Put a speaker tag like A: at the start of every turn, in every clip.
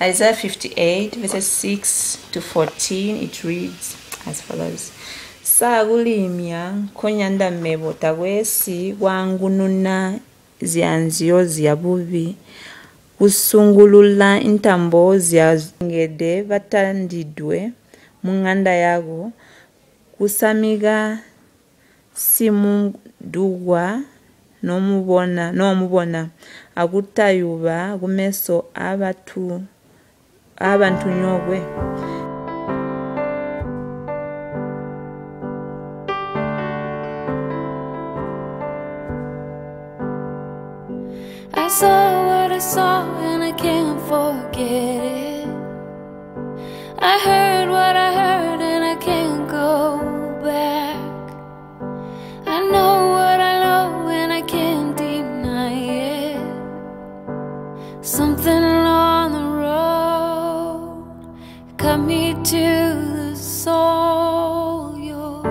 A: Isaiah 58, verses 6 to 14, it reads as follows. Saakulimya khonyanda mmebo takwesi zya nziyo zya bubi kusungulula entambo zyaengedde batandiddwe mu nganda yaago kusamiga simudugwa n'omubona akutayuba kumeso abantunyoobwe
B: I saw what I saw and I can't forget it. I heard what I heard and I can't go back. I know what I know and I can't deny it. Something along the road cut me to the soul. Your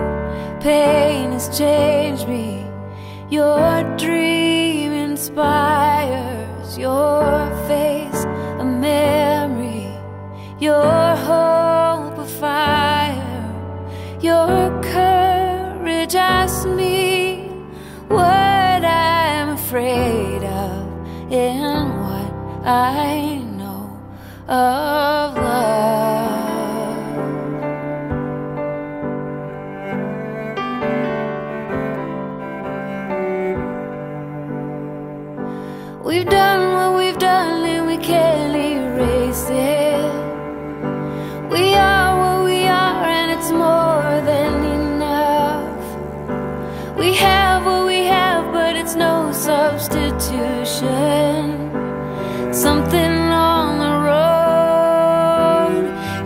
B: pain has changed me. Your dream inspires I know of love. We've done what we've done and we can't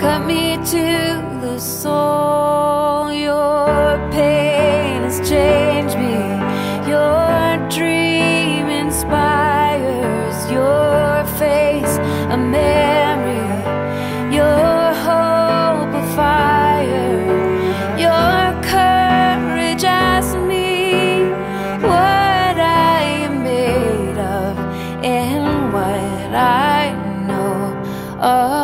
B: cut me to the soul. Your pain has changed me. Your dream inspires your face, a memory. Your hope, a fire. Your courage. asks me what I am made of and what I know of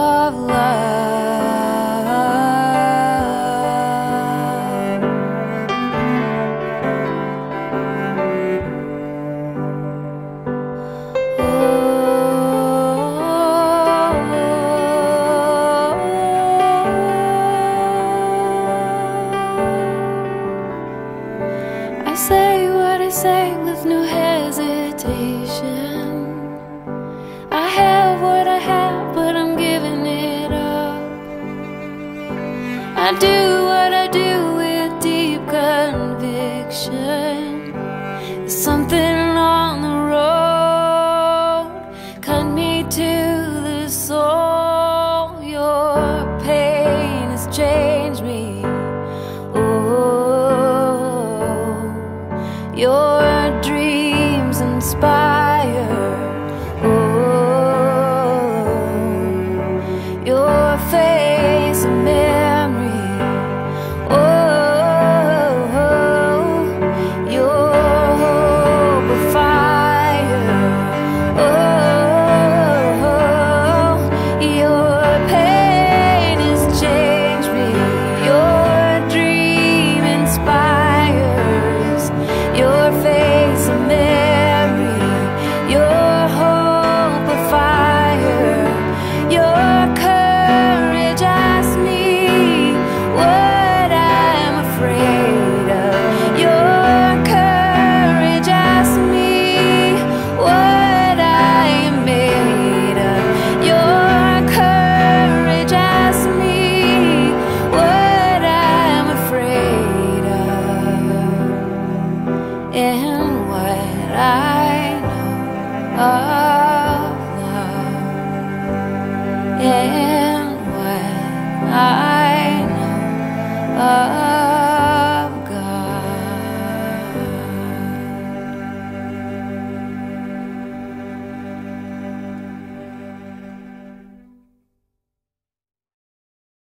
B: say with no hesitation. I have what I have, but I'm giving it up. I do